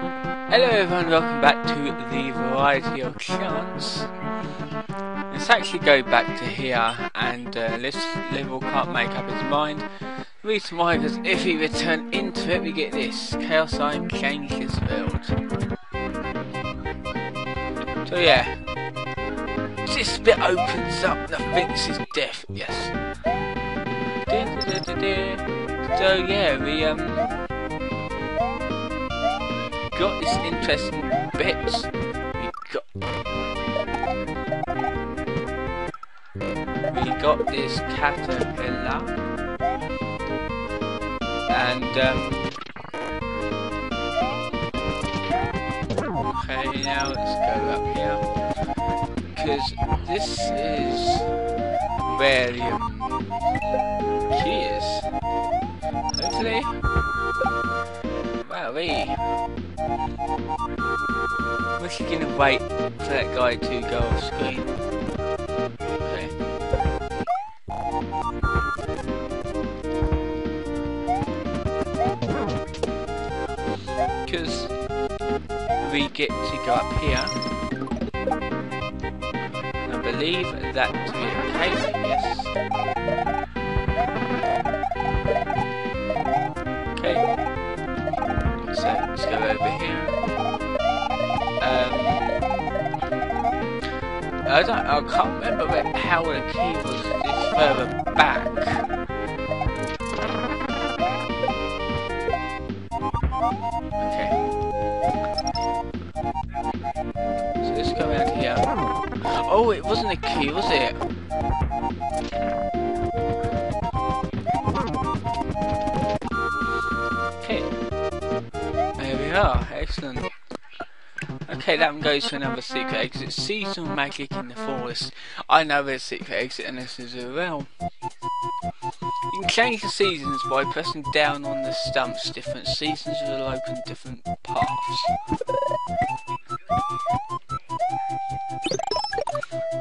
Hello everyone, welcome back to the Variety of Chance. Let's actually go back to here and uh, this level can't make up his mind. The reason why is if we return into it we get this. Chaos Sign changes world. So yeah. This bit opens up I is death, yes. So yeah, we um got this interesting bits. We got we got this caterpillar, and um, okay, now let's go up here because this is where um, key is. Hopefully. Wow, we. We're actually gonna wait for that guy to go off screen. Okay. Because we get to go up here. I believe that to be okay. Yes. I don't. I can't remember where, how the key was. It's further back. Okay. So let's go out here. Oh, it wasn't a key, was it? Okay. There we are. Excellent. Okay, that one goes to another secret exit. Seasonal magic in the forest. I know there's a secret exit and this is as well. You can change the seasons by pressing down on the stumps. Different seasons will open different paths.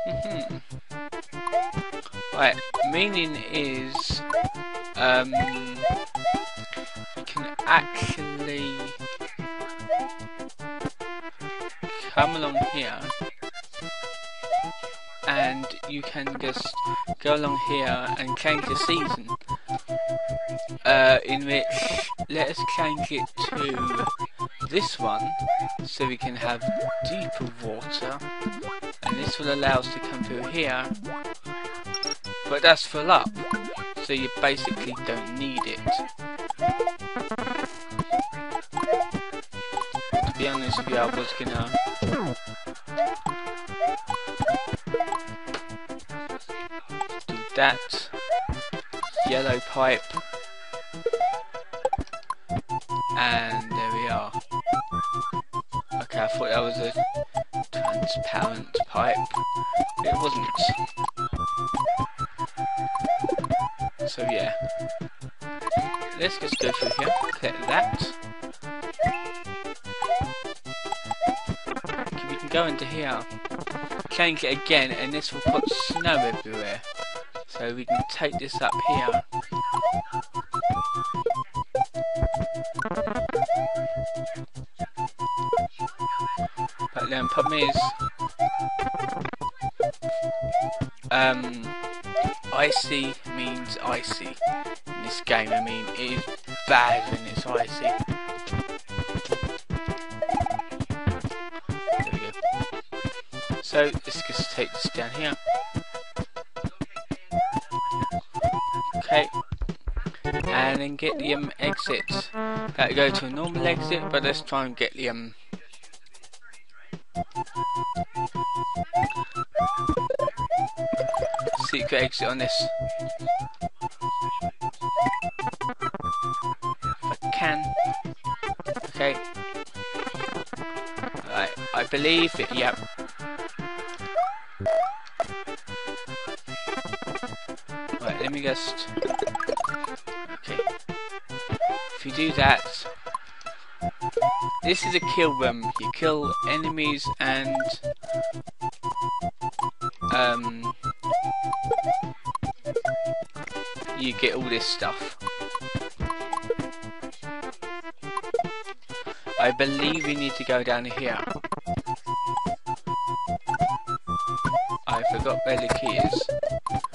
hmm Right, meaning is um you can actually come along here. And you can just go along here and change the season. Uh, in which let us change it to this one so we can have deeper water. And this will allow us to come through here. But that's full up so you basically don't need it. To be honest with you I gonna do that yellow pipe. And there we are. Okay I thought that was a transparent pipe. It wasn't. So yeah. Let's just go through here. Click that go into here change it again and this will put snow everywhere. So we can take this up here. But then problem is um icy means icy in this game. I mean it is bad when it's icy so let's just take this down here. Okay. And then get the um, exit. That go to a normal exit but let's try and get the um secret exit on this. If I can. Okay. Right, I believe it, yep Just Okay If you do that This is a kill room. You kill enemies and um you get all this stuff. I I believe we need to go down here. I forgot where the key is.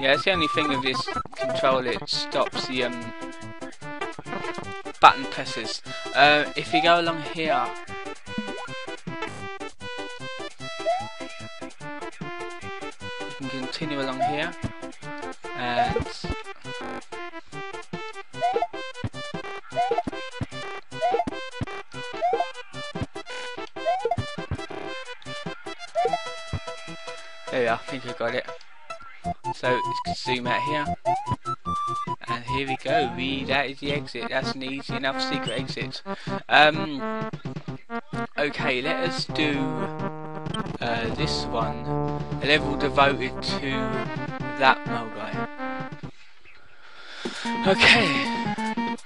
Yeah, that's the only thing with this controller, it stops the um, button presses. Uh, if you go along here... You can continue along think I got it. So let's zoom out here. And here we go. We that is the exit. That's an easy enough secret exit. Um Okay, let us do uh, this one. A level devoted to that mole guy. Okay.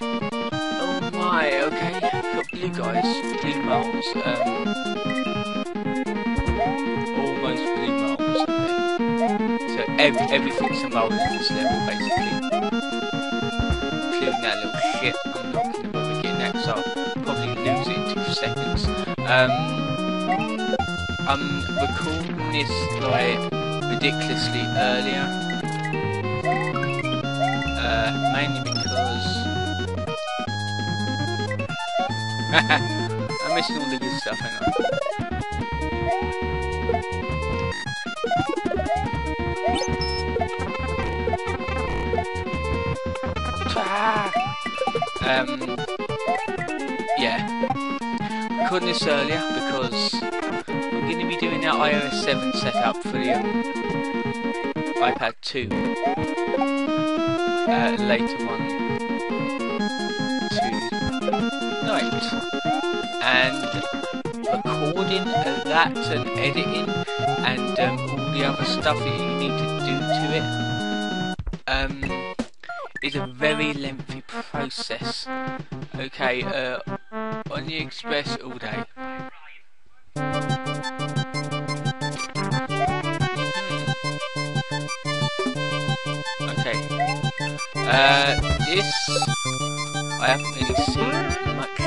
Oh my, okay. Got blue guys, blue moles. Um So ev everything's mole in this level, basically. Including that little shit. I'm not going to bother getting that, so I'll probably lose it in two seconds. Um, I'm recording this like ridiculously earlier. Uh, mainly because I'm missing all the good stuff, hang on. Um, yeah. Recording this earlier because I'm going to be doing that iOS 7 setup for the um, iPad 2 uh, later on tonight. And recording that and editing and um, all the other stuff that you need to do to it um, is a very lengthy process. Okay, uh, on the express all day. Okay. Uh, this I haven't really seen much.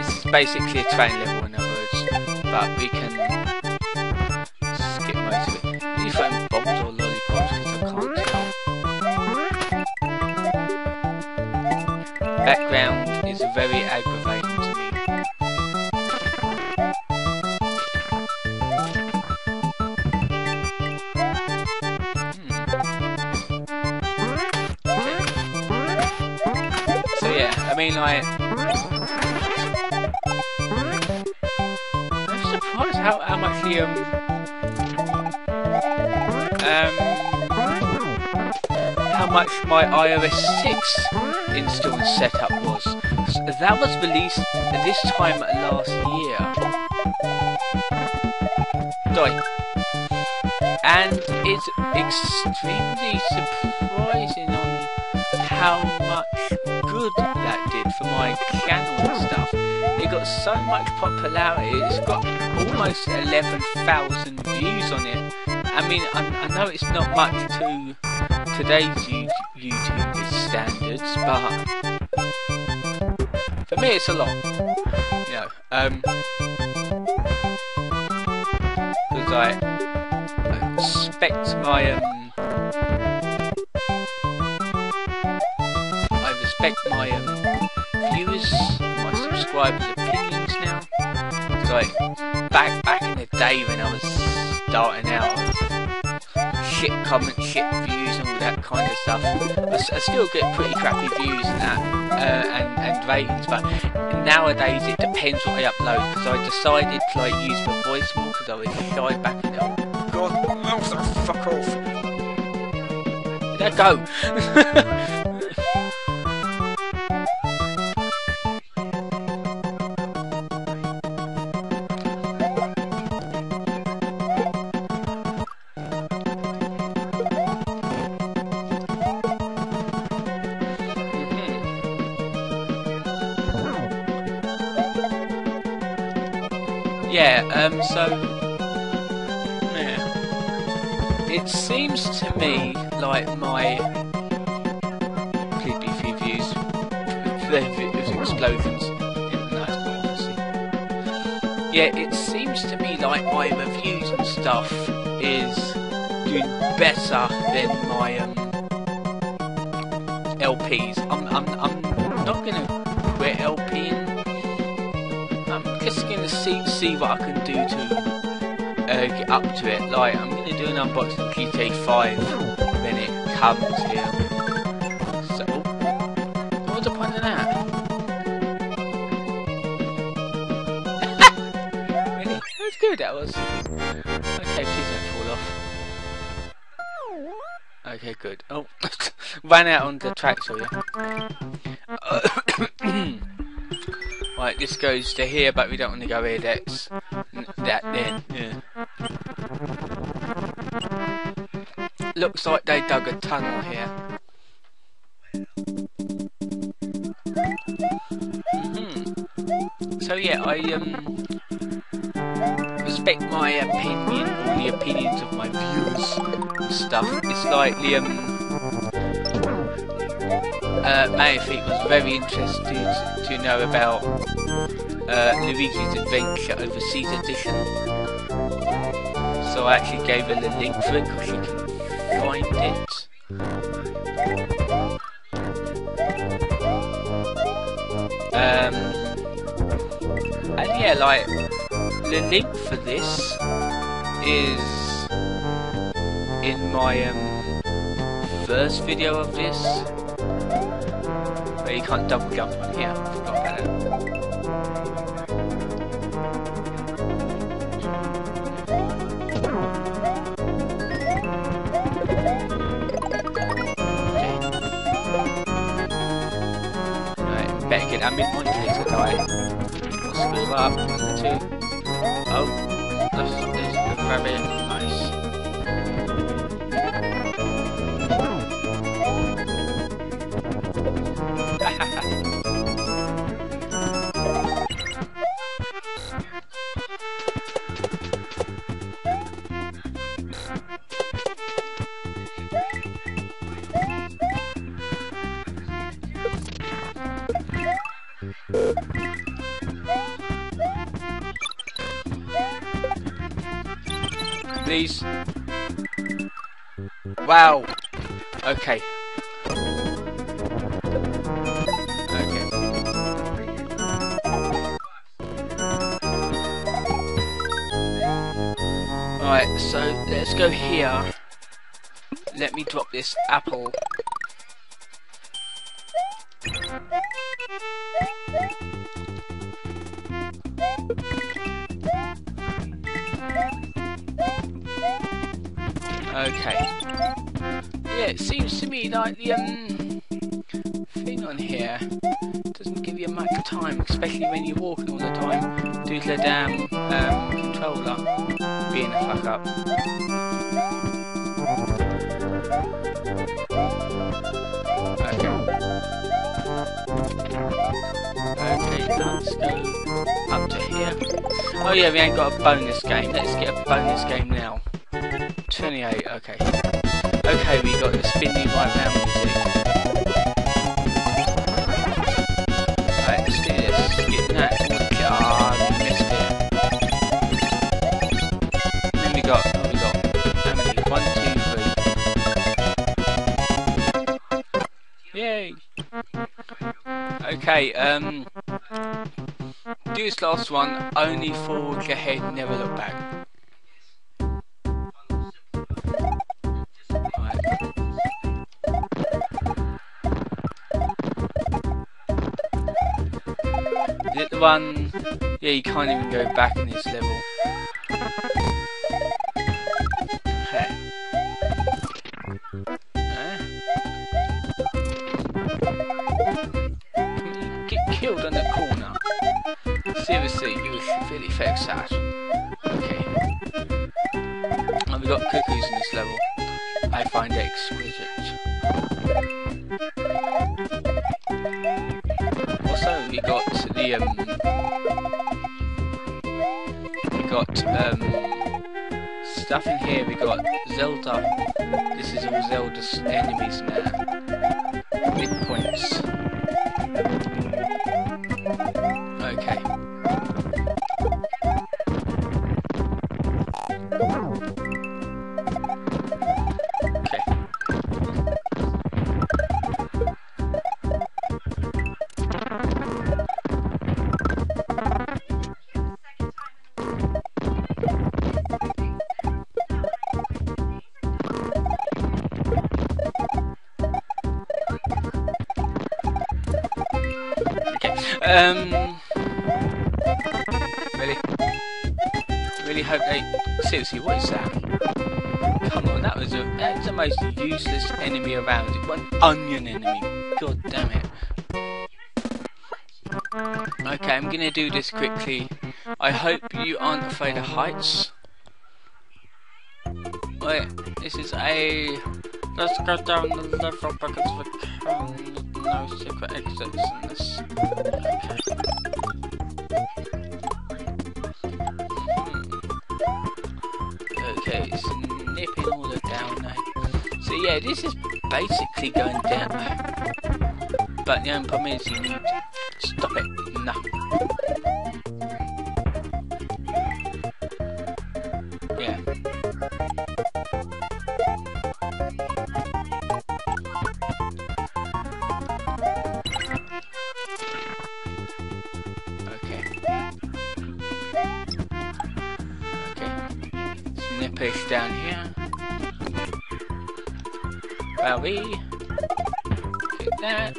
Is basically a train level but we can skip most of it. Are you throwing bombs or lollipops? Because I can't tell. Background is very aggravating to me. Hmm. So yeah, I mean like how, much um um how much my iOS 6 install and setup was. 'Cause That was released this time last year. Die. And it's extremely surprising on how much good that did for my channel and stuff. It got so much popularity, it's got almost 11,000 views on it. I mean, I, I know it's not much to today's YouTube standards, but for me it's a lot. You know, um, because I, respect my um, respect my um, viewers, my subscribers' opinions now. It's like back back in the day when I was starting out, shit comments, shit views, and all that kind of stuff. I still get pretty crappy views and that, uh, and, and ratings, but nowadays it depends what I upload because I decided to like use my voice more because I was shy back in the your mouth and fuck off. Let go. Yeah, it seems to me like my reviews and stuff is doing better than my, um, LPs. I'm, I'm, I'm not gonna quit LPing I'm just gonna see see what I can do to uh, get up to it. Like I'm gonna do an unboxing of GTA 5 when it comes here. That was. Okay, please don't fall off. Okay, good. Oh, ran out on the track, so yeah. Right, this goes to here, but we don't want to go here. That's that then. Yeah. Looks like they dug a tunnel here. Mm -hmm. So yeah, I um respect my opinion, all the opinions of my viewers and stuff. It's like the um uh, was very interested to know about uh, Luigi's Adventure Overseas Edition. So I actually gave her the link for it because she can find it. Um, and yeah, like, the link for this is in my um, first video of this. But you can't double jump on here, forgot about it. better get that mid-point case to die. We'll screw up, two. Oh, there's, there's the Please. Wow. Okay. Okay. Alright, so let's go here. Let me drop this apple. Okay. Yeah, it seems to me like the um thing on here doesn't give you much time, especially when you're walking all the time, due to the damn um, controller being a fuck up. Okay. Okay, let's go up to here. Oh yeah, we ain't got a bonus game. Let's get a bonus game now. 28, okay. Okay, we got the spinny right round music. Right, let's do this. Get that. Ah, we missed it. Then we got, oh, we got, how many? One, two, three. Yay! Okay, um, do this last one, only forge ahead, never look back. one... Yeah, you can't even go back in this level. Get killed in the corner. Seriously, you were really fix that. Okay. And we got cuckoos in this level. I find it exquisite. Got um, we got um, stuff in here. We got Zelda. This is all Zelda's enemies now. Big points. That's the most useless enemy around. One onion enemy. God damn it. Okay, I'm gonna do this quickly. I hope you aren't afraid of heights. Wait, this is a. Let's go down the level because we can no secret exits in this. Hmm. Okay, it's nipping all the down now. So yeah, this is basically going down. But the only problem is you need to stop it. We? Get that.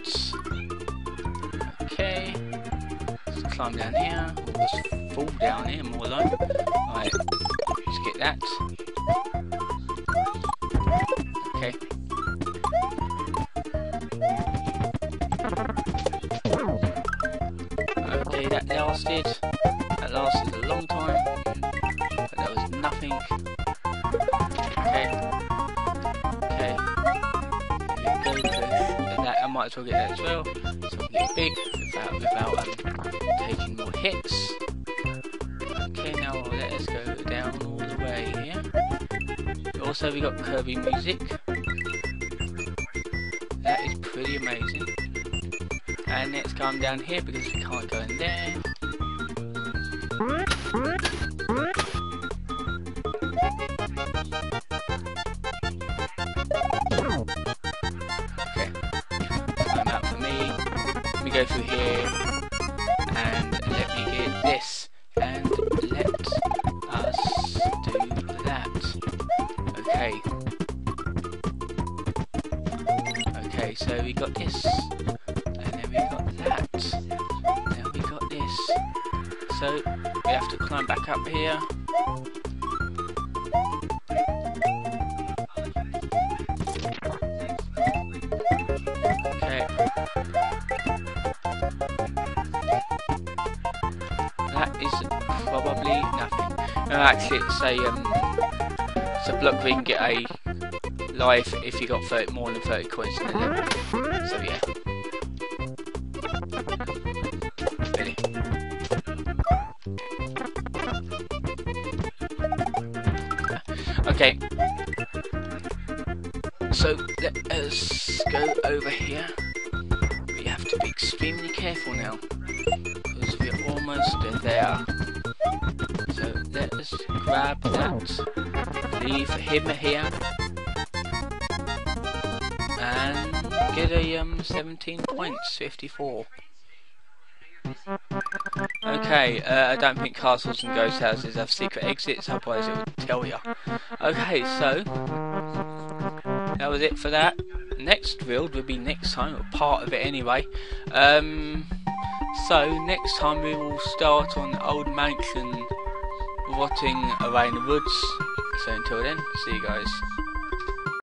Okay. Let's climb down here. Or let's fall down here more like. Right. Let's get that. Okay. Okay, that lasted. That might as get that as well. So I can get big without without um, taking more hits. Okay, now let us go down all the way here. Also, we got Kirby music. That is pretty amazing. And let's come down here because we can't go in there. Go through here No, actually, it's a um, it's a block where you can get a life if you got 30, more than 30 coins in the. So yeah. Okay. So let us go over here. We have to be extremely careful now because we're almost there us grab that, leave him here, and get a um 17 points, 54. Okay, uh, I don't think castles and ghost houses have secret exits, otherwise it would tell you. Okay, so that was it for that. Next build will be next time, or part of it anyway. Um, so next time we will start on Old Mansion rotting around the woods. So until then, see you guys.